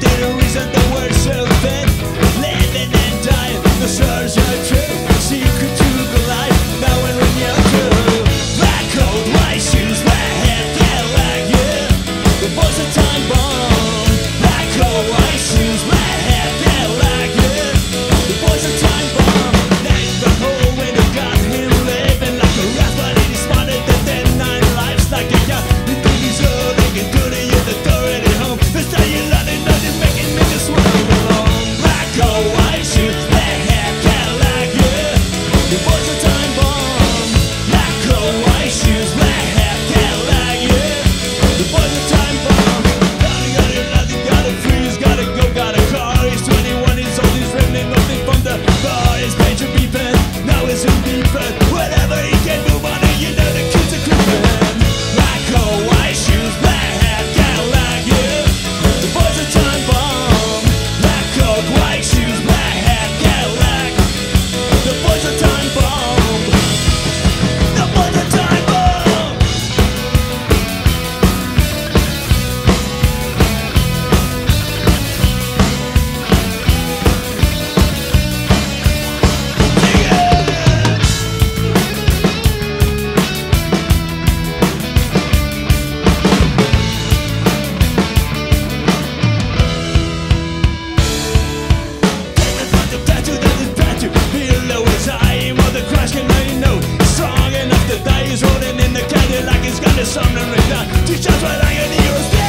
did a reason Now. Two shots right on your